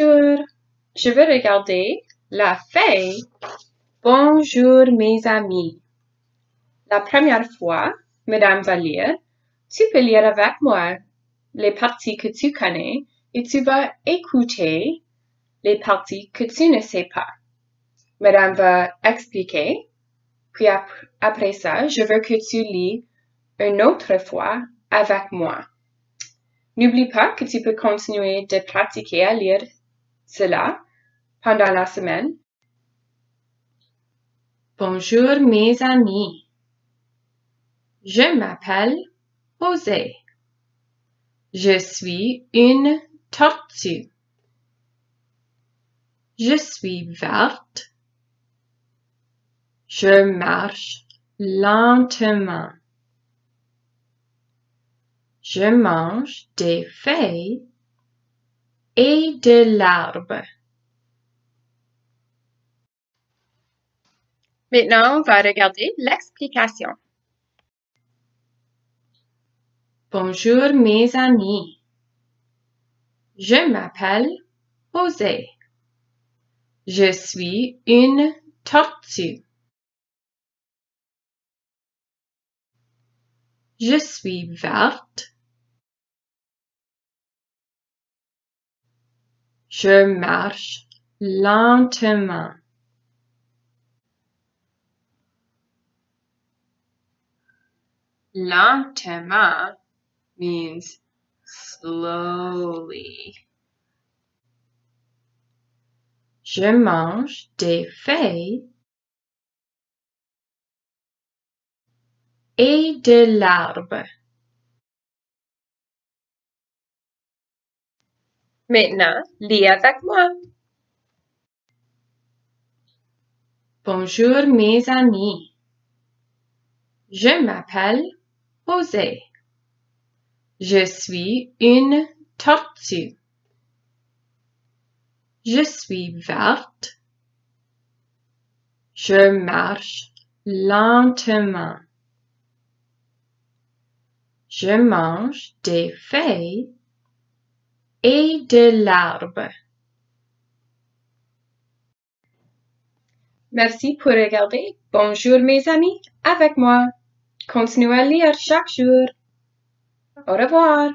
Bonjour. Je veux regarder la feuille. Bonjour mes amis. La première fois, Madame va lire. Tu peux lire avec moi les parties que tu connais et tu vas écouter les parties que tu ne sais pas. Madame va expliquer. Puis après ça, je veux que tu lis une autre fois avec moi. N'oublie pas que tu peux continuer de pratiquer à lire cela pendant la semaine. Bonjour mes amis. Je m'appelle José. Je suis une tortue. Je suis verte. Je marche lentement. Je mange des feuilles et de l'arbre. Maintenant, on va regarder l'explication. Bonjour mes amis. Je m'appelle José. Je suis une tortue. Je suis verte. Je marche lentement. Lentement means slowly. Je mange des feuilles et de l'arbre. Maintenant, lis avec moi. Bonjour mes amis. Je m'appelle José. Je suis une tortue. Je suis verte. Je marche lentement. Je mange des feuilles et de l'arbre. Merci pour regarder. Bonjour mes amis avec moi. Continuez à lire chaque jour. Au revoir.